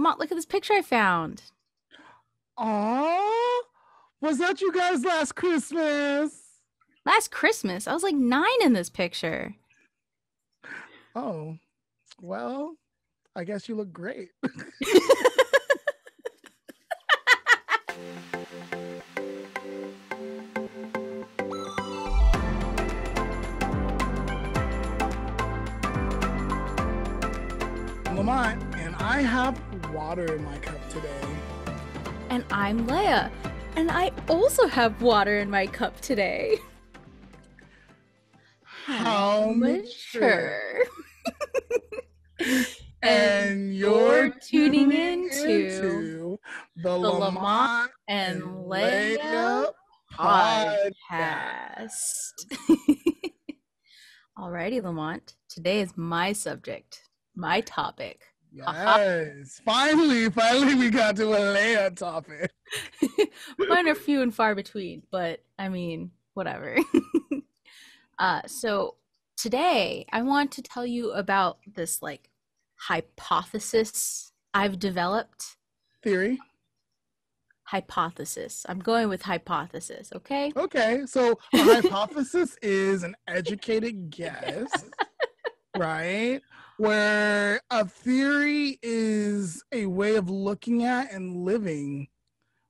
Lamont, look at this picture I found. Aww. Was that you guys last Christmas? Last Christmas, I was like nine in this picture. Oh, well, I guess you look great. Lamont, and I have water in my cup today. And I'm Leah, and I also have water in my cup today. How mature. and And you're tuning into the, the Lamont and Leah podcast. Alrighty, Lamont. Today is my subject, my topic. Yes, finally, finally, we got to a Leah topic. Mine are few and far between, but I mean, whatever. uh, so today I want to tell you about this like hypothesis I've developed. Theory. Hypothesis. I'm going with hypothesis, okay? Okay, so a hypothesis is an educated guess, right? Where a theory is a way of looking at and living,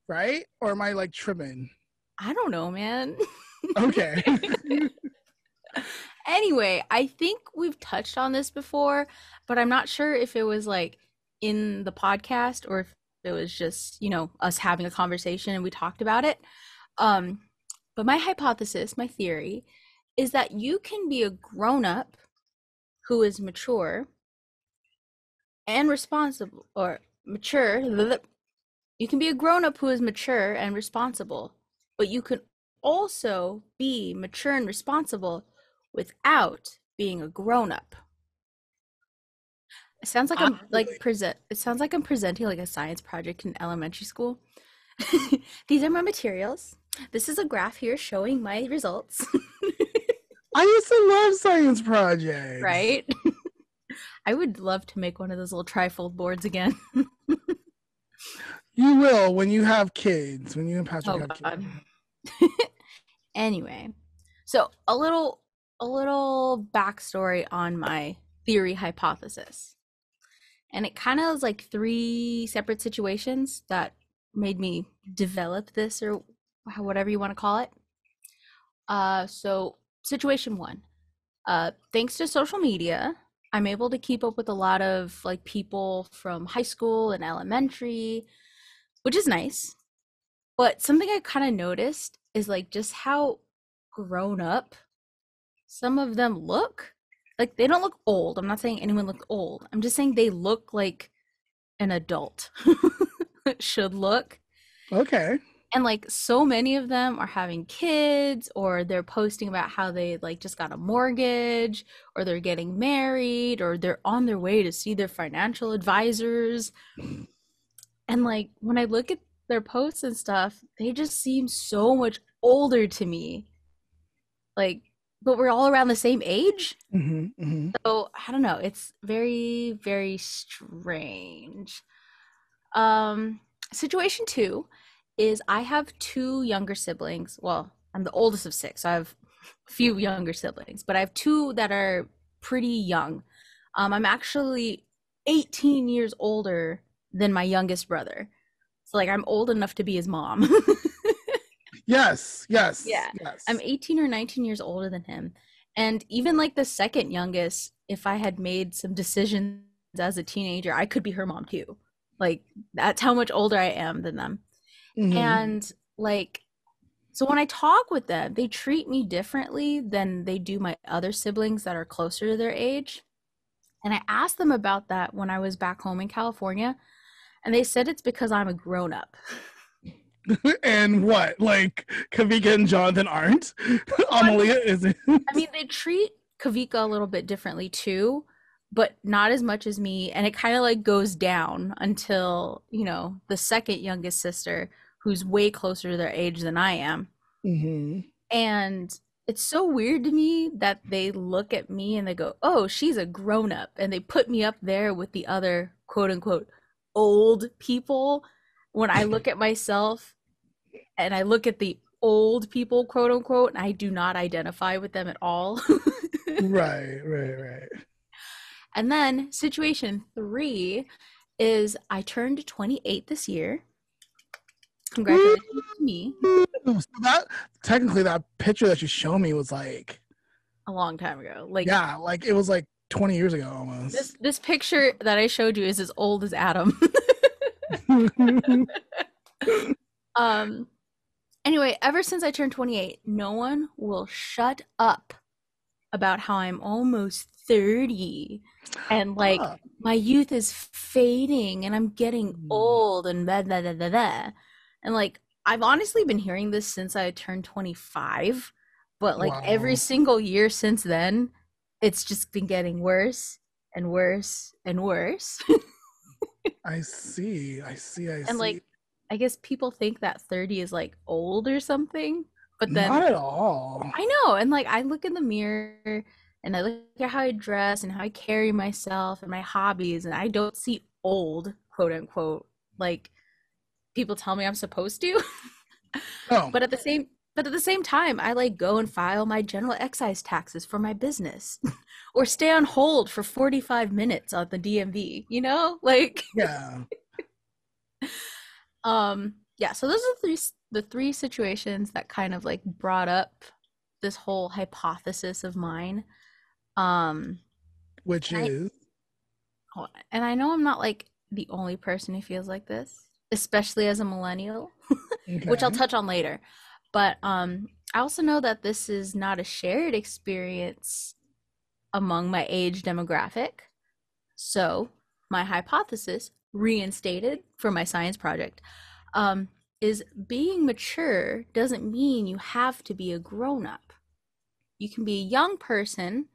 right? Or am I like tripping? I don't know, man. Okay. anyway, I think we've touched on this before, but I'm not sure if it was like in the podcast or if it was just, you know, us having a conversation and we talked about it. Um, but my hypothesis, my theory, is that you can be a grown up who is mature and responsible or mature. You can be a grown up who is mature and responsible, but you can also be mature and responsible without being a grown up. It sounds like I'm like present it sounds like I'm presenting like a science project in elementary school. These are my materials. This is a graph here showing my results, I used to love science projects. right? I would love to make one of those little trifold boards again. You will when you have kids, when you and Patrick Oh, have God. kids. anyway, so a little a little backstory on my theory hypothesis. And it kind of is like three separate situations that made me develop this or whatever you want to call it. Uh so situation 1. Uh thanks to social media, I'm able to keep up with a lot of like people from high school and elementary, which is nice. But something I kind of noticed is like just how grown up some of them look. Like they don't look old. I'm not saying anyone looks old. I'm just saying they look like an adult should look. Okay. And like so many of them are having kids or they're posting about how they like just got a mortgage or they're getting married or they're on their way to see their financial advisors. And like when I look at their posts and stuff, they just seem so much older to me. Like, but we're all around the same age. hmm hmm So I don't know. It's very, very strange. Um, situation two is I have two younger siblings. Well, I'm the oldest of six, so I have a few younger siblings, but I have two that are pretty young. Um, I'm actually 18 years older than my youngest brother. So like I'm old enough to be his mom. Yes. Yes. Yeah. Yes. I'm 18 or 19 years older than him. And even like the second youngest, if I had made some decisions as a teenager, I could be her mom too. Like that's how much older I am than them. Mhm. And like, so when I talk with them, they treat me differently than they do my other siblings that are closer to their age. And I asked them about that when I was back home in California. And they said it's because I'm a grown up. and what? Like Kavika and Jonathan aren't? Amalia isn't. I mean, they treat Kavika a little bit differently too, but not as much as me. And it kind of like goes down until, you know, the second youngest sister, who's way closer to their age than I am. hmm And it's so weird to me that they look at me and they go, oh, she's a grown up. And they put me up there with the other quote unquote old people when I look at myself and I look at the old people, quote unquote, and I do not identify with them at all. right, right, right. And then situation three is I turned 28 this year. Congratulations to me. So that technically that picture that you showed me was like A long time ago. Like yeah, like it was like 20 years ago almost. this this picture that I showed you is as old as Adam. um anyway, ever since I turned 28, no one will shut up about how I'm almost 30 and like Ah, my youth is fading and I'm getting Mm. old and blah, blah, blah, blah, blah. And like, I've honestly been hearing this since I turned 25, but like every single year since then, it's just been getting worse and worse and worse. I see. I see. I see. and like, I guess people think that 30 is like old or something, but then not at all. I know. And like I look in the mirror and I look at how I dress and how I carry myself and my hobbies and I don't see old, quote unquote, like people tell me I'm supposed to. No. but at the same but at the same time, I like go and file my general excise taxes for my business or stay on hold for 45 minutes on the DMV, you know? Like yeah. um yeah, so those are the three the three situations that kind of like brought up this whole hypothesis of mine. Um Which I- is Oh, and I know I'm not like the only person who feels like this, especially as a millennial, which I'll touch on later. But um, I also know that this is not a shared experience among my age demographic. So, my hypothesis, reinstated for my science project, um, is being mature doesn't mean you have to be a grown up. You can be a young person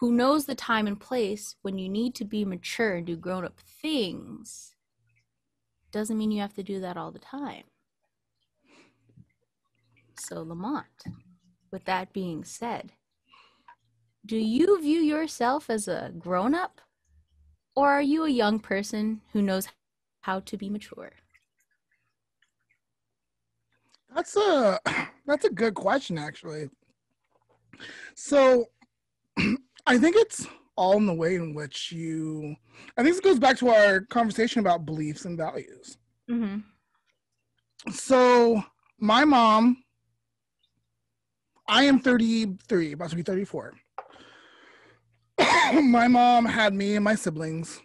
who knows the time and place when you need to be mature and do grown up things. Doesn't mean you have to do that all the time. So, Lamont, with that being said, do you view yourself as a grown up or are you a young person who knows how to be mature? That's a that's a good question actually. So I think it's all in the way in which you I think this goes back to our conversation about beliefs and values. Mm-hmm. So my mom I am 33, about to be 34. my mom had me and my siblings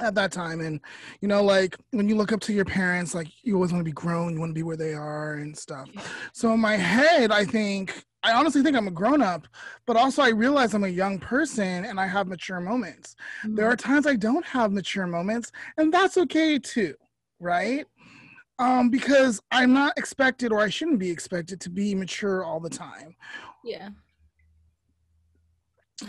at that time and you know like when you look up to your parents like you always want to be grown you want to be where they are and stuff so in my head i think i honestly think i'm a grown up but also i realize i'm a young person and i have mature moments. There are times i don't have mature moments and that's okay too right? Um because i'm not expected or i shouldn't be expected to be mature all the time. Yeah.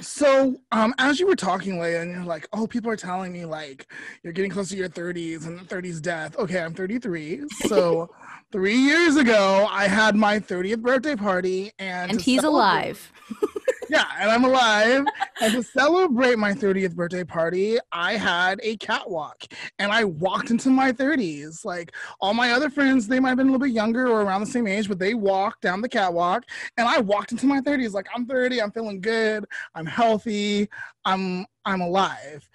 So, um, as you were talking, Leah, and you're like, "Oh, people are telling me like you're getting close to your 30s and 30s death." Okay, I'm 33. So, three years ago, I had my 30th birthday party, and And he's alive. Yeah, and I'm alive. and to celebrate my 30th birthday party, I had a catwalk, and I walked into my 30s. Like all my other friends, they might have been a little bit younger or around the same age, but they walked down the catwalk, and I walked into my 30s. Like I'm 30, I'm feeling good, I'm healthy, I'm I'm alive.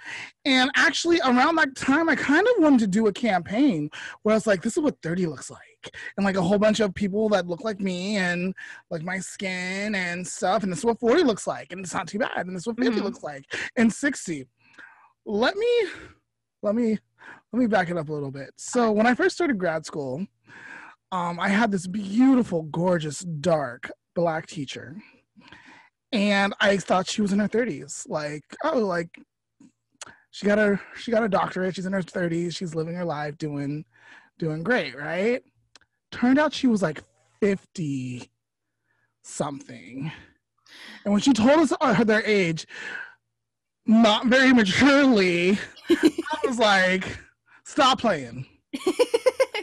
And actually, around that time, I kind of wanted to do a campaign where I was like, "This is what 30 looks like," and like a whole bunch of people that look like me and like my skin and stuff. And this is what 40 looks like, and it's not too bad. And this is what 50 Mhm. looks like, and 60. Let me, let me, let me back it up a little bit. So when I first started grad school, um, I had this beautiful, gorgeous, dark black teacher, and I thought she was in her 30s. Like, oh, like she got a she got a doctorate. She's in her 30s. She's living her life, doing doing great, right? Turned out she was like 50 something. And when she told us uh, their age, not very maturely, I was like, stop playing.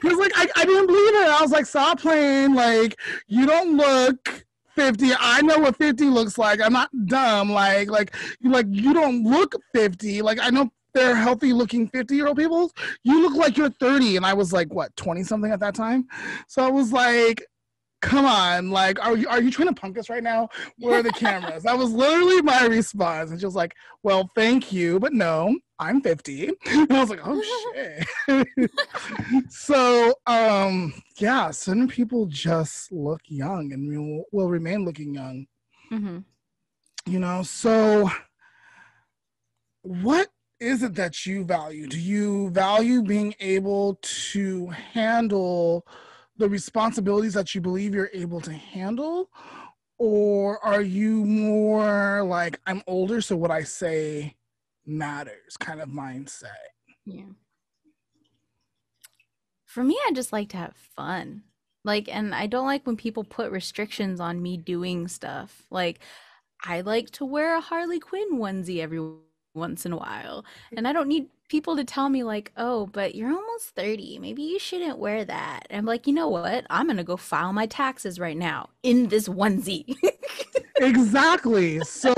Because like I, I didn't believe it. I was like, stop playing. Like, you don't look 50. I know what 50 looks like. I'm not dumb. Like, like you like you don't look 50. Like I know they're healthy looking 50 year old people. You look like you're 30. And I was like, what, 20 something at that time? So I was like, come on, like, are you are you trying to punk us right now? Where are the cameras? that was literally my response. And she was like, Well, thank you, but no, I'm 50. And I was like, oh shit. so um yeah, certain people just look young and will, will remain looking young. Mm-hmm. You know, so what is it that you value? Do you value being able to handle the responsibilities that you believe you're able to handle? Or are you more like, I'm older, so what I say matters kind of mindset? Yeah. For me, I just like to have fun. Like, and I don't like when people put restrictions on me doing stuff. Like, I like to wear a Harley Quinn onesie every once in a while. Mm-hmm. And I don't need people to tell me like, "Oh, but you're almost 30. Maybe you shouldn't wear that." And I'm like, "You know what? I'm going to go file my taxes right now in this onesie." exactly. So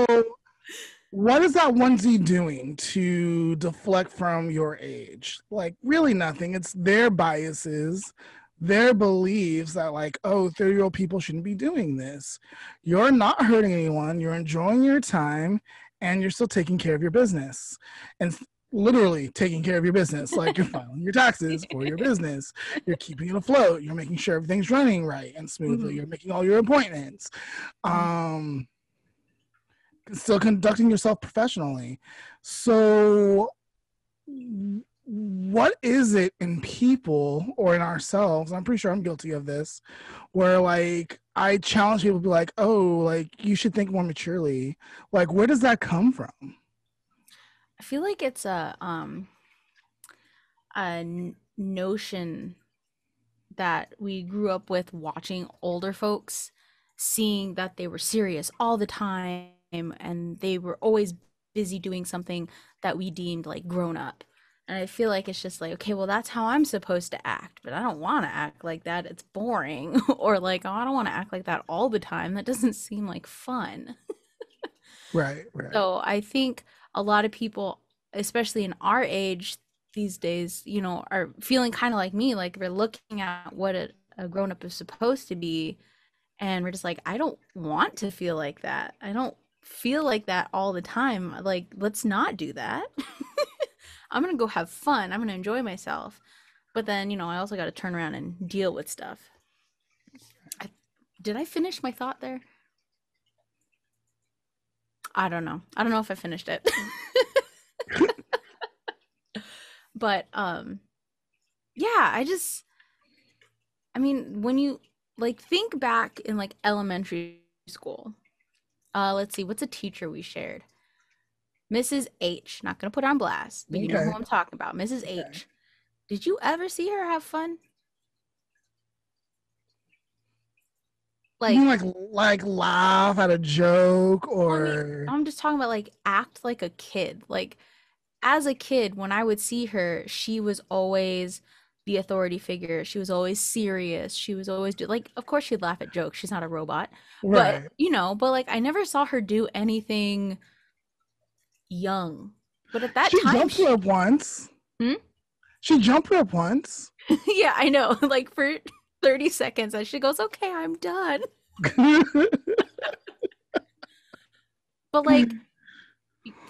what is that onesie doing to deflect from your age? Like really nothing. It's their biases, their beliefs that like, oh, 30 year old people shouldn't be doing this. You're not hurting anyone. You're enjoying your time and you're still taking care of your business and literally taking care of your business like you're filing your taxes for your business you're keeping it afloat you're making sure everything's running right and smoothly mm-hmm. you're making all your appointments um still conducting yourself professionally so what is it in people or in ourselves i'm pretty sure i'm guilty of this where like I challenge people to be like, oh, like you should think more maturely. Like, where does that come from? I feel like it's a um a notion that we grew up with watching older folks seeing that they were serious all the time and they were always busy doing something that we deemed like grown up and I feel like it's just like, okay, well, that's how I'm supposed to act, but I don't want to act like that. It's boring. or like, oh, I don't want to act like that all the time. That doesn't seem like fun. right, right. So I think a lot of people, especially in our age these days, you know, are feeling kind of like me, like we're looking at what a, a grown up is supposed to be. And we're just like, I don't want to feel like that. I don't feel like that all the time. Like, let's not do that. I'm gonna go have fun. I'm gonna enjoy myself. But then, you know, I also got to turn around and deal with stuff. I, did I finish my thought there? I don't know. I don't know if I finished it. but um yeah, I just I mean, when you like think back in like elementary school. Uh let's see, what's a teacher we shared? Mrs. H. Not gonna put on blast, but okay. you know who I'm talking about. Mrs. Okay. H. Did you ever see her have fun? Like, like, like laugh at a joke, or I mean, I'm just talking about like act like a kid. Like, as a kid, when I would see her, she was always the authority figure. She was always serious. She was always do like, of course, she'd laugh at jokes. She's not a robot, right. but you know, but like, I never saw her do anything young. But at that she time, jumped she jumped rope once. Hmm? She jumped rope once. yeah, I know. Like for 30 seconds, and she goes, Okay, I'm done. but like,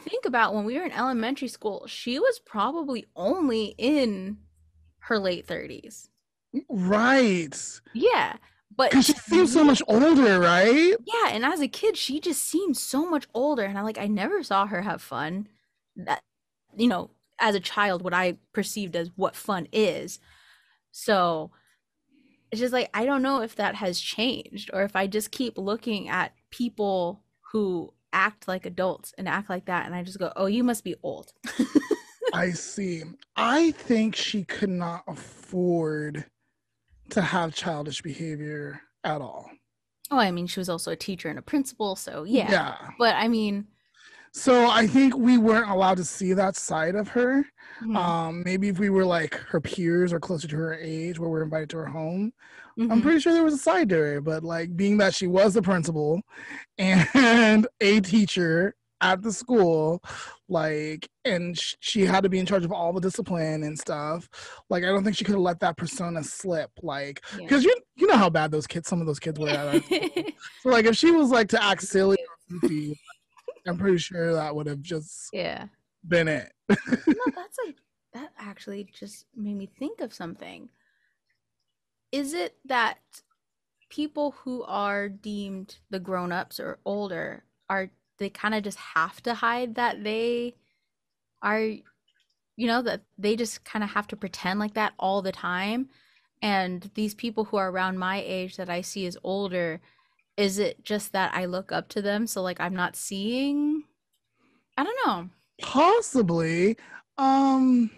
think about when we were in elementary school, she was probably only in her late 30s. Right. Yeah. But she seems so much older, right? Yeah, and as a kid, she just seemed so much older, and I like I never saw her have fun. That you know, as a child, what I perceived as what fun is. So it's just like I don't know if that has changed, or if I just keep looking at people who act like adults and act like that, and I just go, "Oh, you must be old." I see. I think she could not afford to have childish behavior at all. Oh, I mean, she was also a teacher and a principal, so yeah. Yeah. But I mean, so I think we weren't allowed to see that side of her. Mm-hmm. Um, maybe if we were like her peers or closer to her age, where we're invited to her home, mm-hmm. I'm pretty sure there was a side to her. But like being that she was the principal and a teacher at the school, like and she had to be in charge of all the discipline and stuff like i don't think she could have let that persona slip like Yeah. because you you know how bad those kids some of those kids were at so like if she was like to act silly or goofy, i'm pretty sure that would have just yeah. been it no, that's a that actually just made me think of something. Is it that people who are deemed the grown-ups or older are they kind of just have to hide that they are you know that they just kind of have to pretend like that all the time. And these people who are around my age that I see as older is it just that I look up to them? So like I'm not seeing? I don't know. Possibly um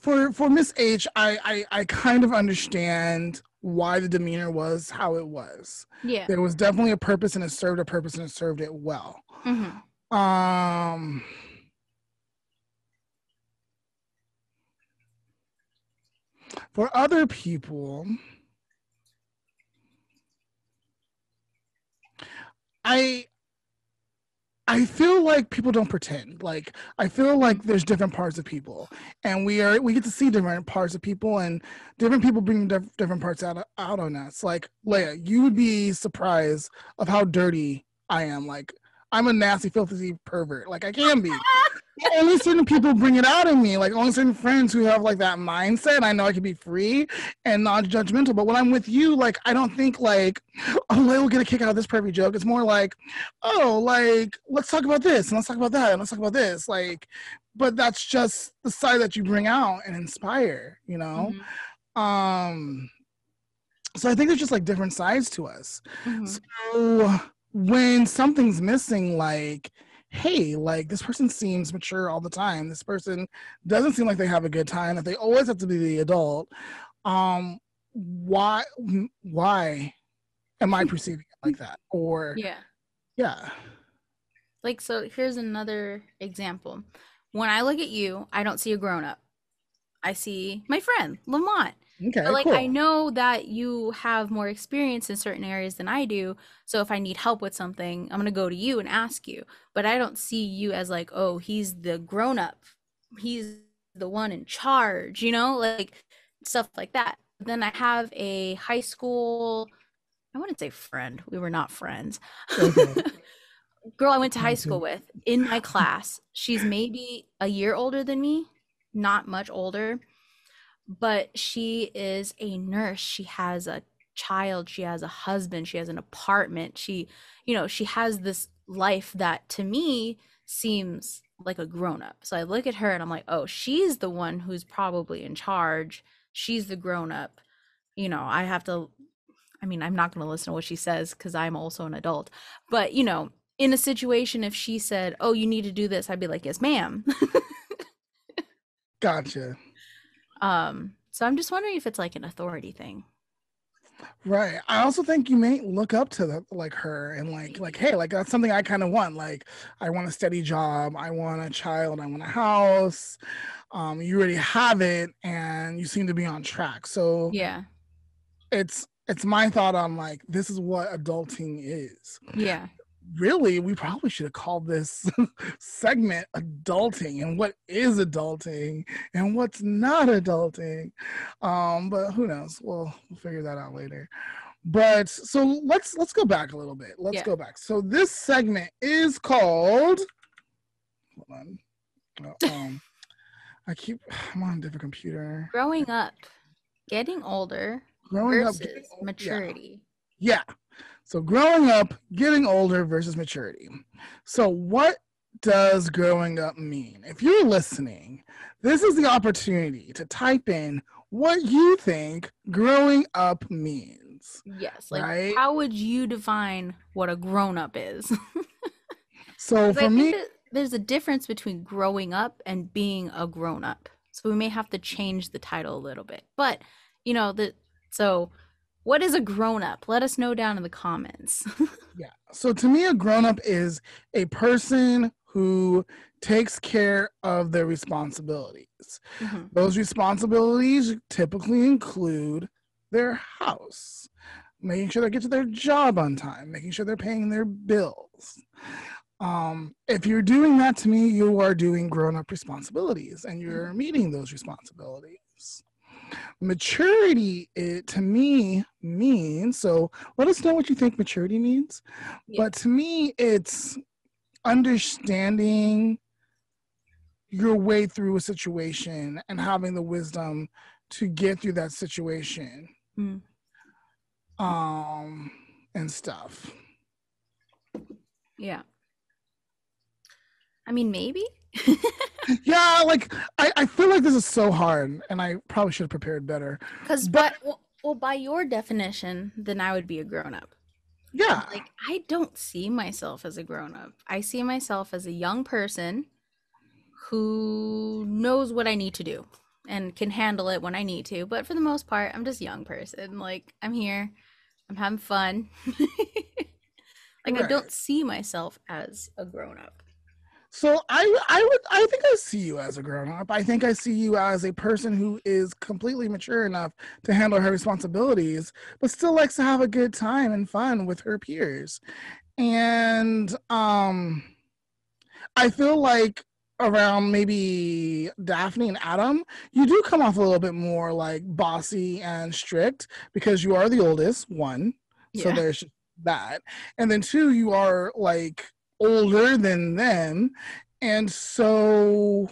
for for miss h I, I i kind of understand why the demeanor was how it was. Yeah. There was definitely a purpose and it served a purpose and it served it well. Mhm. um for other people i i feel like people don't pretend. Like i feel like there's different parts of people. And we are we get to see different parts of people and different people bring diff- different parts out out on us. Like leah you would be surprised of how dirty i am. Like i'm a nasty filthy pervert. Like i can be. Only certain people bring it out in me. Like only certain friends who have like that mindset i know i can be free and non-judgmental. But when i'm with you like i don't think like oh leah will get a kick out of this pervy joke. It's more like oh like let's talk about this and let's talk about that and let's talk about this. Like but that's just the side that you bring out and inspire you know? Mhm. um so i think there's just like different sides to us. Mhm. so when something's missing like hey like this person seems mature all the time this person doesn't seem like they have a good time that they always have to be the adult um why why am i perceiving it like that or Yeah. yeah Like, so here's another example. When I look at you, I don't see a grown up. I see my friend, Lamont. Okay But like, cool. I know that you have more experience in certain areas than I do. So if I need help with something, I'm going to go to you and ask you. But I don't see you as like, oh, he's the grown up. He's the one in charge, you know, like stuff like that. Then I have a high school, I wouldn't say friend. We were not friends. Okay. girl I went to high school with in my class. She's maybe a year older than me, not much older, but she is a nurse. She has a child, she has a husband, she has an apartment. She, you know, she has this life that to me seems like a grown up. So I look at her and I'm like, "Oh, she's the one who's probably in charge. She's the grown up." You know, I have to I mean, I'm not going to listen to what she says cuz I'm also an adult. But, you know, in a situation if she said oh you need to do this i'd be like yes ma'am gotcha um so i'm just wondering if it's like an authority thing Right. I also think you may look up to the, like her and like like hey, like that's something I kind of want. Like I want a steady job, I want a child, I want a house. Um you already have it and you seem to be on track. So yeah it's it's my thought on like this is what adulting is. yeah Really, we probably should have called this segment adulting and what is adulting and what's not adulting. Um, but who knows? We'll, we'll figure that out later. But so let's let's go back a little bit. Let's Yeah. go back. So this segment is called hold on. Uh, um I keep I'm on a different computer. growing up getting older Growing up versus getting old- yeah. maturity Yeah. So growing up, getting older versus maturity. So what does growing up mean? If you're listening, this is the opportunity to type in what you think growing up means. yes like Right. how would you define what a grown up is so, for me, there's a difference between growing up and being a grown up. So we may have to change the title a little bit. But, you know, the so what is a grown up? Let us know down in the comments. yeah. So to me, a grown up is a person who takes care of their responsibilities. Mhm. Those responsibilities typically include their house, making sure they get to their job on time, making sure they're paying their bills. Um, if you're doing that to me, you are doing grown up responsibilities and you're meeting those responsibilities. Maturity, it to me means so. Let us know what you think maturity means. Yeah. But to me, it's understanding your way through a situation and having the wisdom to get through that situation Mm. um and stuff Yeah. I mean, maybe. Yeah like I, I feel like this is so hard and i probably should have prepared better Because, But- but, well, well, by your definition, then I would be a grown up. yeah Like, I don't see myself as a grown up. I see myself as a young person who knows what I need to do and can handle it when I need to. But for the most part, I'm just a young person. Like, I'm here, I'm having fun. like, I don't see myself as a grown up. So i i would i think i see you as a grown-up. I think i see you as a person who is completely mature enough to handle her responsibilities but still likes to have a good time and fun with her peers. And um i feel like around maybe daphne and adam you do come off a little bit more like bossy and strict because you are the oldest one. So there's that. And then two you are like older than them. And so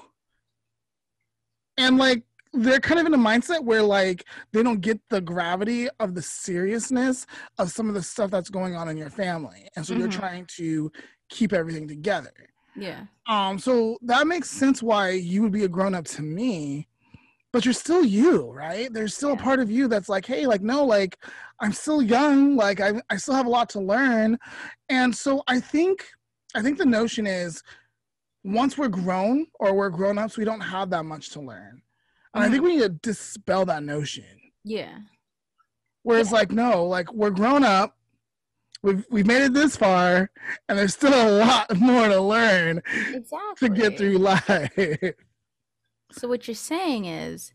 and like they're kind of in a mindset where like they don't get the gravity of the seriousness of some of the stuff that's going on in your family. And so you're Mhm. trying to keep everything together. Yeah. um so that makes sense why you would be a grown up to me but you're still you right? There's still a part of you that's like hey like no like i'm still young. Like i, I still have a lot to learn. And so i think i think the notion is once we're grown or we're grown-ups we don't have that much to learn and i think we need to dispel that notion Yeah. whereas like no like we're grown up we've, we've made it this far and there's still a lot more to learn Exactly. to get through life So what you're saying is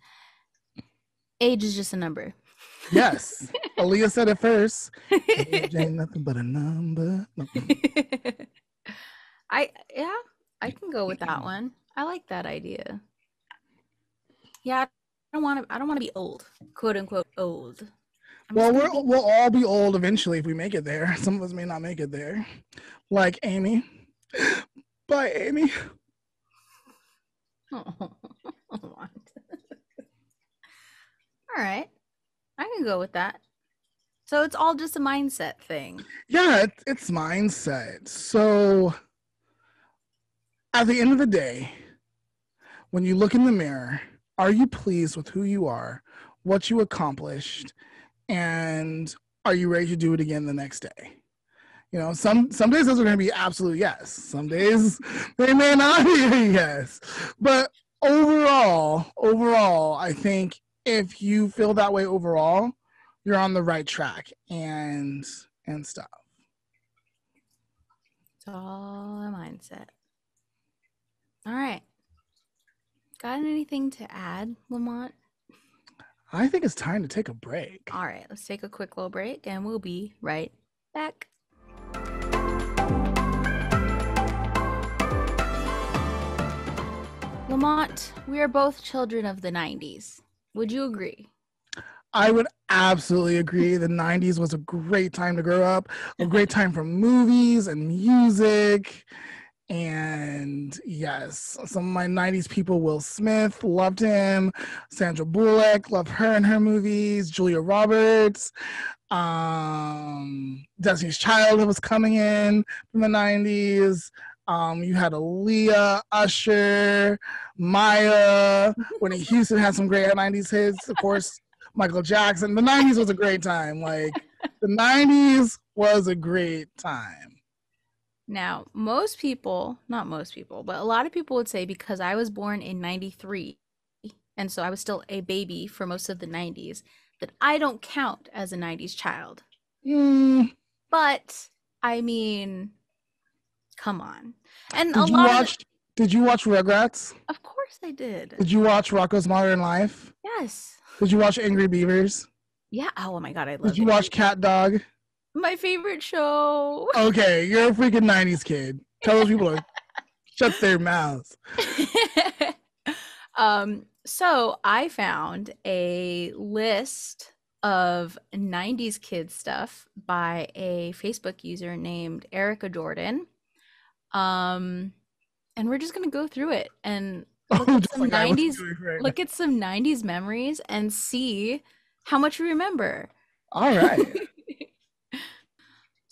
age is just a number. Yes. Aaliyah said it first. Age ain't nothing but a number. I yeah, I can go with that mm-hmm. one. I like that idea. Yeah, I don't want to I don't want to be old. Quote unquote old. I'm Well, we're, gonna we'll all be old eventually if we make it there. Some of us may not make it there. Like Amy. Bye, Amy. be- All right. I can go with that. So it's all just a mindset thing. Yeah, it, it's mindset. So at the end of the day, when you look in the mirror, are you pleased with who you are, what you accomplished, and are you ready to do it again the next day? You know, some some days those are going to be absolute yes. Some days they may not be a yes. But overall, overall, I think if you feel that way overall, you're on the right track and and stuff. It's all a mindset. All right. Got anything to add, Lamont? I think it's time to take a break. All right, let's take a quick little break and we'll be right back. Lamont, we are both children of the 90s. Would you agree? I would absolutely agree. The 90s was a great time to grow up, a great time for movies and music. And yes, some of my 90s people, Will Smith, loved him. Sandra Bullock, loved her and her movies. Julia Roberts. Um, Destiny's Child was coming in from the 90s. Um, you had Aaliyah, Usher, Maya. Whitney Houston had some great 90s hits. Of course, Michael Jackson. The 90s was a great time. Like the 90s was a great time. Now, most people, not most people, but a lot of people would say because I was born in 93, and so I was still a baby for most of the 90s, that I don't count as a 90s child. Mm, But I mean, come on. And a did you lot of, watch did you watch Rugrats? of course I did. Did you watch Rocko's Modern Life? Yes. Did you watch Angry Beavers? Yeah. Oh my god, I love Did you watch Cat Dog? My favorite show. Okay, you're a freaking 90s kid. Tell those people to shut their mouths. um, so I found a list of 90s kids stuff by a Facebook user named Erica Jordan. Um, and we're just gonna go through it and look Oh, at some like 90s right look at some 90s memories and see how much we remember. All right.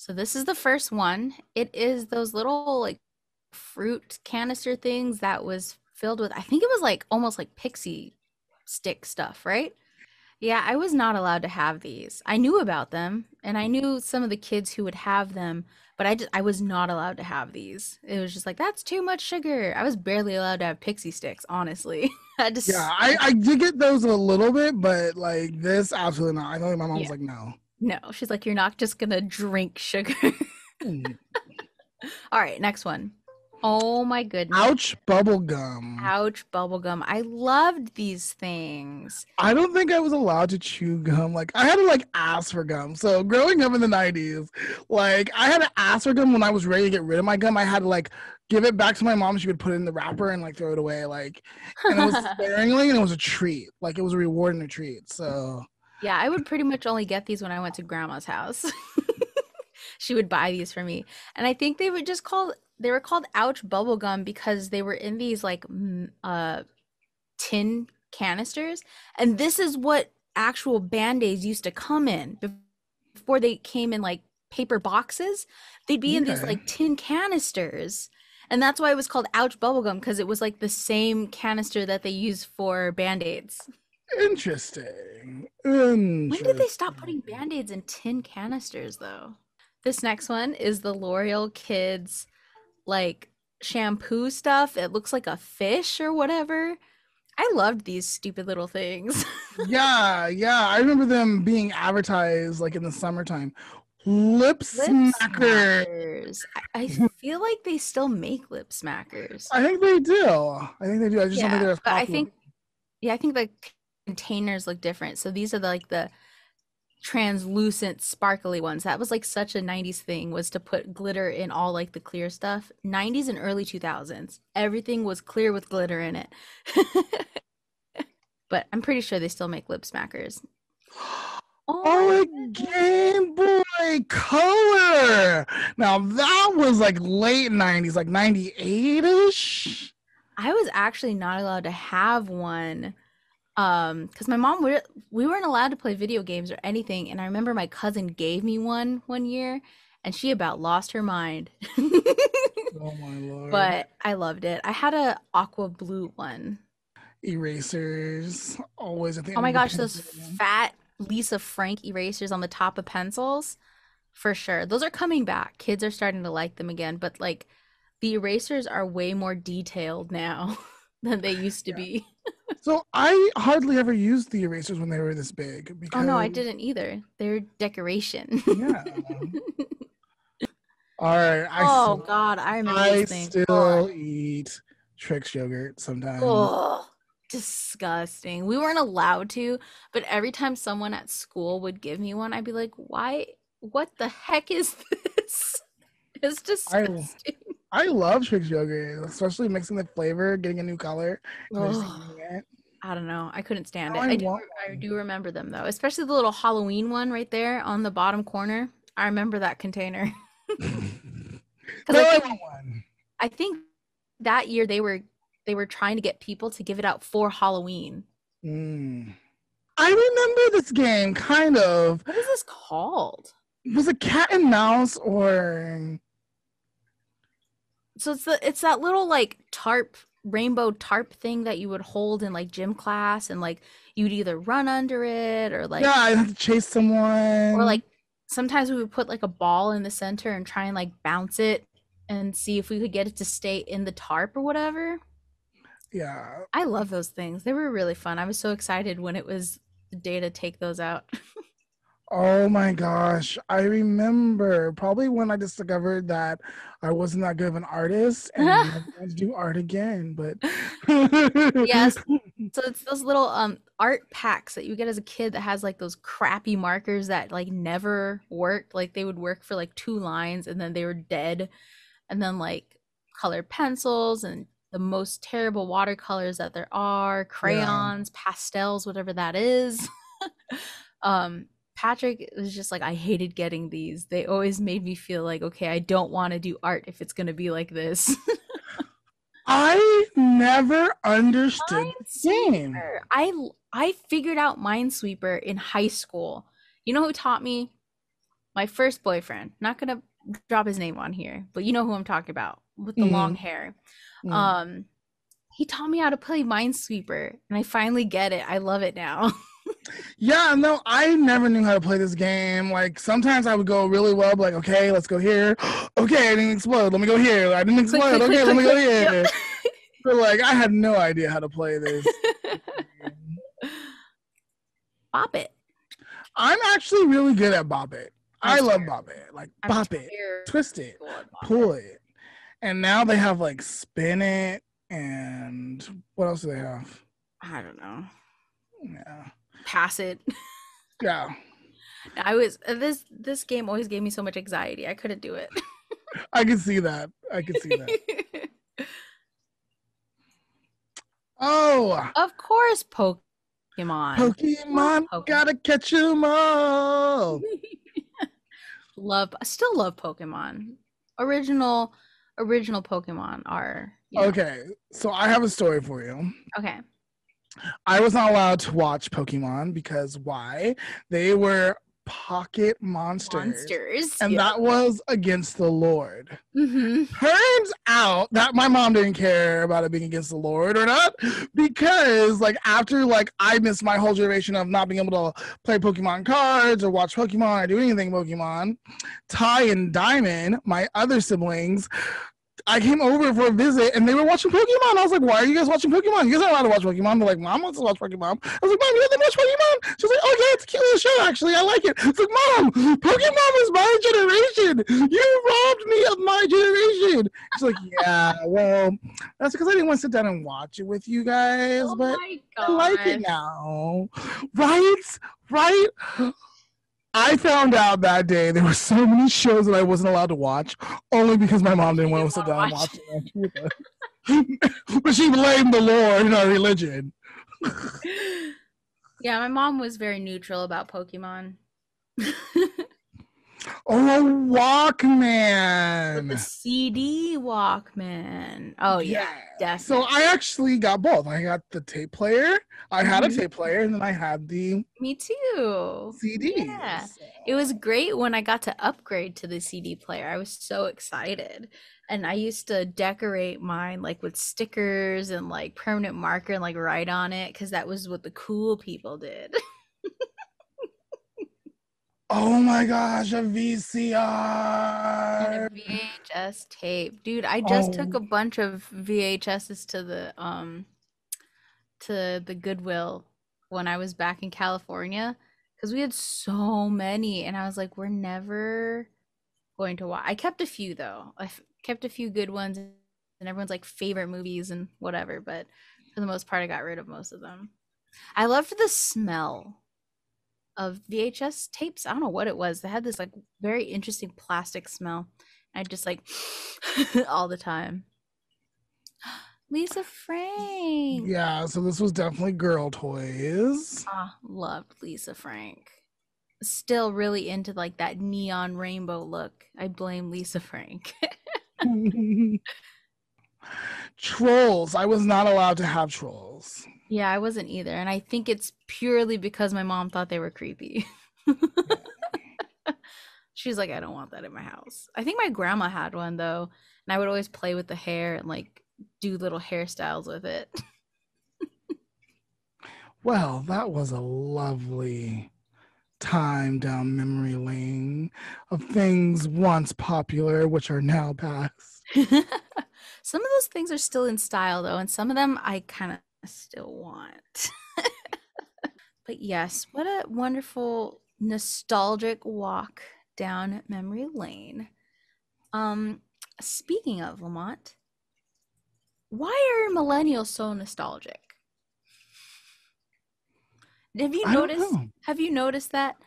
So this is the first one. It is those little like fruit canister things that was filled with I think it was like almost like pixie stick stuff, right? Yeah, I was not allowed to have these. I knew about them and I knew some of the kids who would have them, but I just I was not allowed to have these. It was just like that's too much sugar. I was barely allowed to have pixie sticks, honestly. I just Yeah, I, I did get those a little bit, but like this, absolutely not. I know my mom was Yeah. like, no. No, she's like you're not just going to drink sugar. Mm. All right, next one. Oh my goodness. Ouch, bubble gum. Ouch, bubblegum. I loved these things. I don't think I was allowed to chew gum. Like I had to like ask for gum. So growing up in the nineties, like I had to ask for gum when I was ready to get rid of my gum. I had to like give it back to my mom. She would put it in the wrapper and like throw it away. Like and it was sparingly and it was a treat. Like it was a reward and a treat. So yeah, I would pretty much only get these when I went to grandma's house. she would buy these for me. And I think they would just call they were called ouch bubblegum because they were in these like uh tin canisters. And this is what actual band-aids used to come in before they came in like paper boxes. They'd be in these like tin canisters. And that's why it was called ouch bubblegum because it was like the same canister that they use for band-aids. Interesting. When did they stop putting band-aids in tin canisters though? This next one is the L'Oreal Kids like shampoo stuff. It looks like a fish or whatever. I loved these stupid little things. Yeah, yeah. I remember them being advertised like in the summertime. Lip Lip smacker. smackers. I, I feel like they still make lip smackers. I think they do. I think they do. I just don't think Yeah, they're but I think yeah, I think the containers look different. So these are the, like the translucent sparkly ones. That was like such a 90s thing was to put glitter in all like the clear stuff. 90s and early 2000s. Everything was clear with glitter in it. but I'm pretty sure they still make lip smackers. Oh, oh a Game Boy Color. Now that was like late '90s, like '98 ish. I was actually not allowed to have one um because my mom we we weren't allowed to play video games or anything and I remember my cousin gave me one one year and she about lost her mind. Oh my lord! but I loved it. I had a aqua blue one. erasers always at the Oh my gosh, those fat Lisa Frank erasers on the top of pencils. For sure. Those are coming back. Kids are starting to like them again, but like the erasers are way more detailed now than they used to Yeah. be. So I hardly ever used the erasers when they were this big. Because, Oh no, I didn't either. They're decoration. Yeah. All right. I oh still, God, I remember I these things. still eat Trix yogurt sometimes. Oh, disgusting. We weren't allowed to, but every time someone at school would give me one, I'd be like, "Why? What the heck is this?" It's disgusting. I love Trix yogurt, especially mixing the flavor, getting a new color. and just Ugh. eating it. I don't know. I couldn't stand Now it. I I do, I do remember them though, especially the little Halloween one right there on the bottom corner. I remember that container. no, I I think-. I think that year they were they were trying to get people to give it out for Halloween. Mm. I remember this game, kind of. What is this called? Was it cat and mouse or So it's the it's that little like tarp rainbow tarp thing that you would hold in like gym class and like you'd either run under it or like yeah, I had to chase someone. or like sometimes we would put like a ball in the center and try and like bounce it and see if we could get it to stay in the tarp or whatever. yeah, I love those things. They were really fun. I was so excited when it was the day to take those out. Oh my gosh. I remember probably when I discovered that I wasn't that good of an artist and I to do art again, but Yes. So it's those little um art packs that you get as a kid that has like those crappy markers that like never worked. Like they would work for like two lines and then they were dead. And then like colored pencils and the most terrible watercolors that there are, crayons, pastels, whatever that is. um, Patrick was just like, I hated getting these. They always made me feel like, okay, I don't want to do art if it's gonna be like this. I never understood the game. I I figured out Minesweeper in high school. You know who taught me? My first boyfriend. Not gonna drop his name on here, but you know who I'm talking about with the long hair. Mm. Um, he taught me how to play Minesweeper, and I finally get it. I love it now. Yeah, no, I never knew how to play this game. Like sometimes I would go really well, like, okay, let's go here. Okay, I didn't explode. Let me go here. I didn't explode. click, okay, click, let me click, go here. But like I had no idea how to play this. Bop it. I'm actually really good at Bop It. I I'm love. Bop It. Like I'm Bop It, twist it, pull it. And now they have like Spin It and what else do they have? I don't know. Yeah. Pass it. Yeah. I was uh, this this game always gave me so much anxiety. I couldn't do it. I can see that. I can see that. Oh, of course, Pokemon. Pokemon, Pokemon. gotta catch 'em all. love, I still love Pokemon. Original, original Pokemon are you know- Okay, so I have a story for you. Okay. I was not allowed to watch Pokemon because why? They were pocket monsters. Monsters. And that was against the Lord. hmm Turns out that my mom didn't care about it being against the Lord or not because, like, after like I missed my whole generation of not being able to play Pokemon cards or watch Pokemon or do anything Pokemon, Ty and Diamond, my other siblings, I came over for a visit and they were watching Pokemon. I was like, "Why are you guys watching Pokemon? You guys aren't allowed to watch Pokemon." They're like, "Mom wants to watch Pokemon." I was like, "Mom, you let them watch Pokemon?" She's like, "Oh yeah, it's a cute little show. Actually, I like it." It's like, "Mom, Pokemon is my generation. You robbed me of my generation." She's like, "Yeah, well, that's because I didn't want to sit down and watch it with you guys, Oh but I like it now, right? Right?" I found out that day there were so many shows that I wasn't allowed to watch only because my mom didn't want to sit down and watch it us. but she blamed the Lord and our religion. yeah, my mom was very neutral about Pokemon. Oh, With Walkman. the CD Walkman. Oh yeah, So definitely. I actually got both. I got the tape player. I had a Mhm. tape player, and then I had the Me too. CD. Yeah. It was great when I got to upgrade to the CD player. I was so excited. And I used to decorate mine like with stickers and like permanent marker and like write on it because that was what the cool people did. Oh my gosh, a VCR. and a VHS tape. Dude, I just took Oh. a bunch of VHSs to the um to the Goodwill when I was back in California because we had so many and I was like, we're never going to watch. I kept a few though. I f- kept a few good ones and everyone's like favorite movies and whatever, but for the most part I got rid of most of them. I loved the smell of VHS tapes. I don't know what it was. They had this like very interesting plastic smell. I just like all the time. Lisa Frank. Yeah, so this was definitely girl toys. Ah, loved Lisa Frank. Still really into like that neon rainbow look. I blame Lisa Frank. trolls. I was not allowed to have trolls. Yeah, I wasn't either. And I think it's purely because my mom thought they were creepy. She's like, I don't want that in my house. I think my grandma had one though. And I would always play with the hair and like do little hairstyles with it. Well, that was a lovely time down memory lane of things once popular, which are now past. some of those things are still in style though, and some of them I kind of still want. but yes, what a wonderful nostalgic walk down memory lane. Um, speaking of Lamont, why are millennials so nostalgic? Have you noticed? Have you noticed that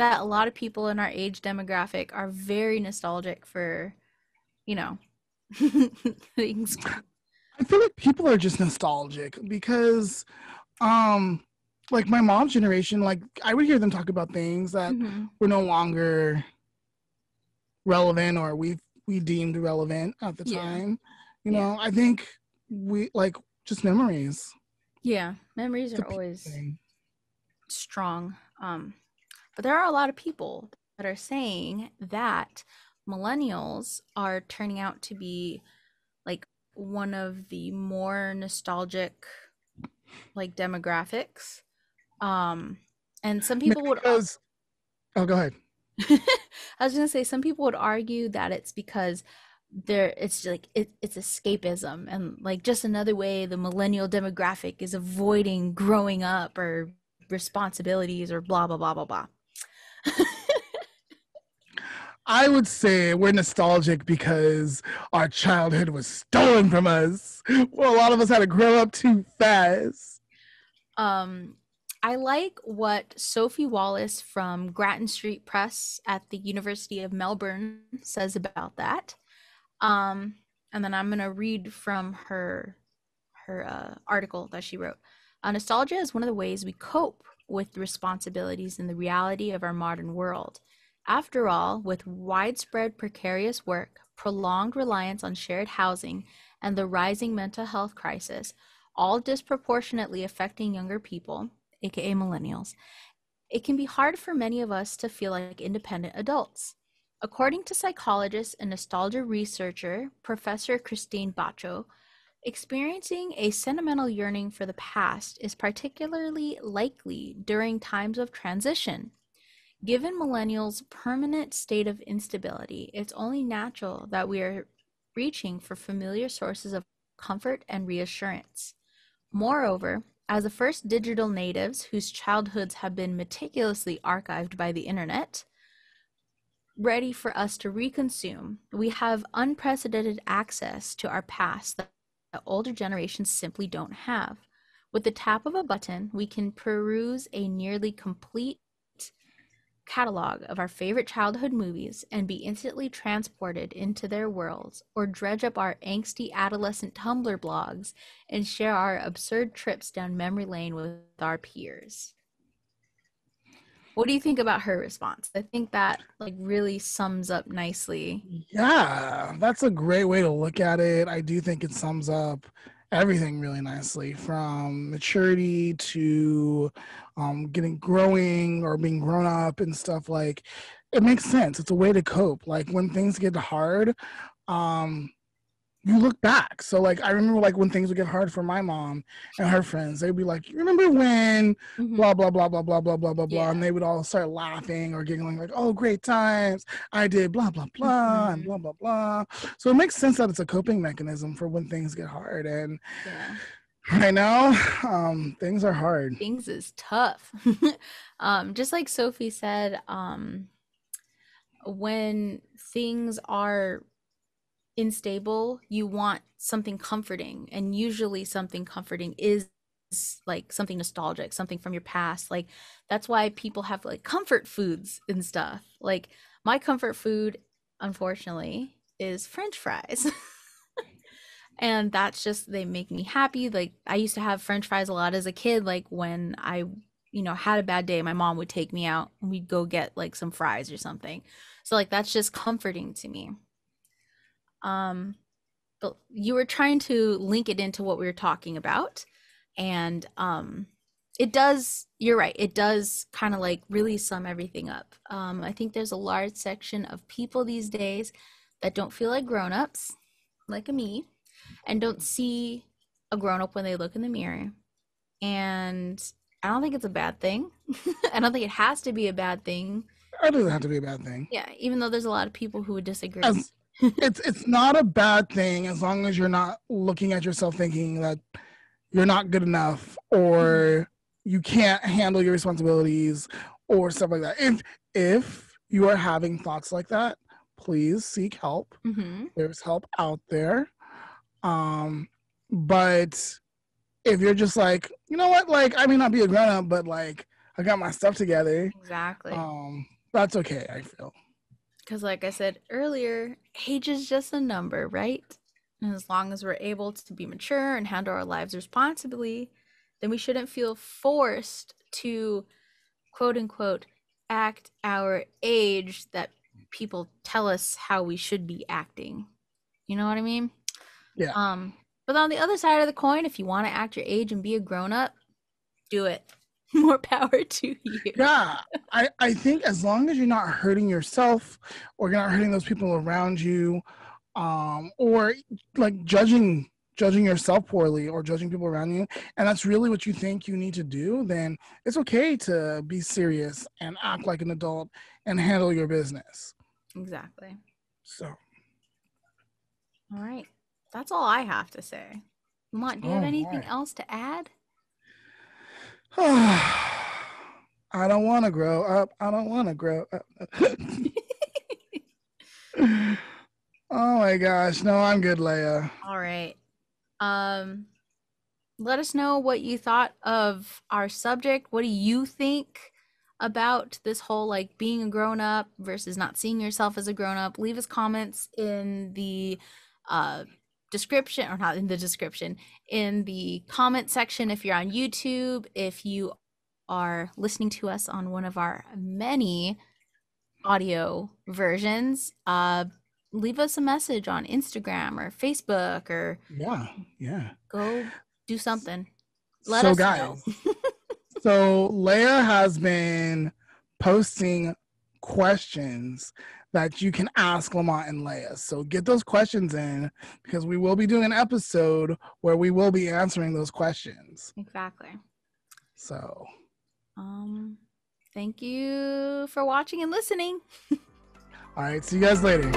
that a lot of people in our age demographic are very nostalgic for, you know, things. I feel like people are just nostalgic because, um, like my mom's generation, like I would hear them talk about things that Mhm. were no longer relevant or we we deemed relevant at the Yeah. time. You Yeah. know, I think we like just memories. Yeah, memories are always thing. strong. Um, but there are a lot of people that are saying that millennials are turning out to be one of the more nostalgic like demographics. Um, and some people would because oh go ahead. I was gonna say some people would argue that it's because there it's like it, it's escapism and like just another way the millennial demographic is avoiding growing up or responsibilities or blah blah blah blah blah. I would say we're nostalgic because our childhood was stolen from us. Well, a lot of us had to grow up too fast. Um, I like what Sophie Wallace from Grattan Street Press at the University of Melbourne says about that. Um, and then I'm gonna read from her her uh, article that she wrote. Uh, nostalgia is one of the ways we cope with the responsibilities and the reality of our modern world. After all, with widespread precarious work, prolonged reliance on shared housing, and the rising mental health crisis, all disproportionately affecting younger people, aka millennials, it can be hard for many of us to feel like independent adults. According to psychologist and nostalgia researcher Professor Krystine Batcho, experiencing a sentimental yearning for the past is particularly likely during times of transition. Given millennials' permanent state of instability, it's only natural that we are reaching for familiar sources of comfort and reassurance. Moreover, as the first digital natives whose childhoods have been meticulously archived by the internet, ready for us to reconsume, we have unprecedented access to our past that older generations simply don't have. With the tap of a button, we can peruse a nearly complete catalog of our favorite childhood movies and be instantly transported into their worlds, or dredge up our angsty adolescent Tumblr blogs and share our absurd trips down memory lane with our peers. What do you think about her response? I think that like really sums up nicely. Yeah, that's a great way to look at it. I do think it sums up everything really nicely from maturity to um, getting growing or being grown up and stuff like it makes sense. It's a way to cope. Like when things get hard um you look back so like i remember like when things would get hard for my mom and her friends they'd be like you remember when Mhm. blah blah blah blah blah blah blah blah blah Yeah. and they would all start laughing or giggling like oh great times i did blah blah blah and Mhm. blah blah blah so it makes sense that it's a coping mechanism for when things get hard and Yeah. right now um things are hard things is tough. um, just like Sophie said, um, when things are unstable, you want something comforting, and usually something comforting is like something nostalgic, something from your past. Like that's why people have like comfort foods and stuff. Like my comfort food, unfortunately, is French fries. and that's just they make me happy like i used to have french fries a lot as a kid like when i you know had a bad day my mom would take me out and we'd go get like some fries or something so like that's just comforting to me um but you were trying to link it into what we were talking about and um it does you're right it does kind of like really sum everything up um i think there's a large section of people these days that don't feel like grown-ups like a me and don't see a grown up when they look in the mirror. And I don't think it's a bad thing. I don't think it has to be a bad thing. it doesn't have to be a bad thing Yeah, even though there's a lot of people who would disagree. As- it's it's not a bad thing as long as you're not looking at yourself thinking that you're not good enough or you can't handle your responsibilities or stuff like that. If if you are having thoughts like that, please seek help. hmm There's help out there. Um but if you're just like, you know what, like I may not be a grown up, but like I got my stuff together, Exactly. um, that's okay, I feel. Because, like I said earlier, age is just a number, right? And as long as we're able to be mature and handle our lives responsibly, then we shouldn't feel forced to quote unquote act our age that people tell us how we should be acting. You know what I mean? Yeah. Um, but on the other side of the coin, if you want to act your age and be a grown up, do it. More power to you. Yeah. I, I think as long as you're not hurting yourself or you're not hurting those people around you, um, or like judging judging yourself poorly or judging people around you, and that's really what you think you need to do, then it's okay to be serious and act like an adult and handle your business. Exactly. So All right. That's all I have to say. Lamont, do you have anything right. else to add? I don't want to grow up. I don't want to grow up. oh my gosh. No, I'm good, Leah. All right. Um let us know what you thought of our subject. What do you think about this whole like being a grown up versus not seeing yourself as a grown up? Leave us comments in the uh description or not in the description, in the comment section if you're on YouTube, if you are listening to us on one of our many audio versions, uh leave us a message on Instagram or Facebook or Yeah, yeah. go do something. Let so, us guys, know. so Leah has been posting questions that you can ask Lamont and Leah. So get those questions in because we will be doing an episode where we will be answering those questions. exactly. So, Um, thank you for watching and listening. all right, see you guys later.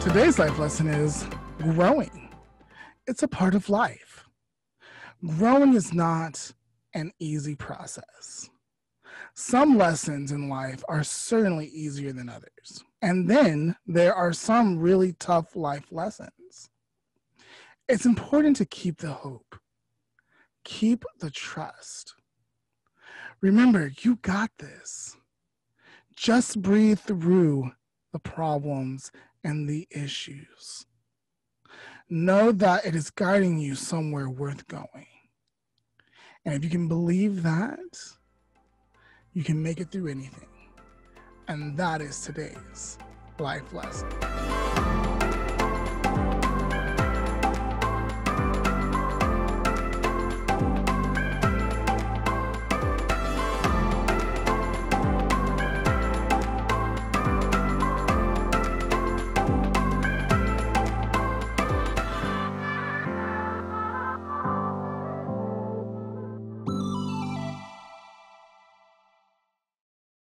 Today's life lesson is growing. It's a part of life. Growing is not an easy process. Some lessons in life are certainly easier than others. And then there are some really tough life lessons. It's important to keep the hope, keep the trust. Remember, you got this. Just breathe through the problems and the issues. Know that it is guiding you somewhere worth going. And if you can believe that, you can make it through anything. And that is today's life lesson.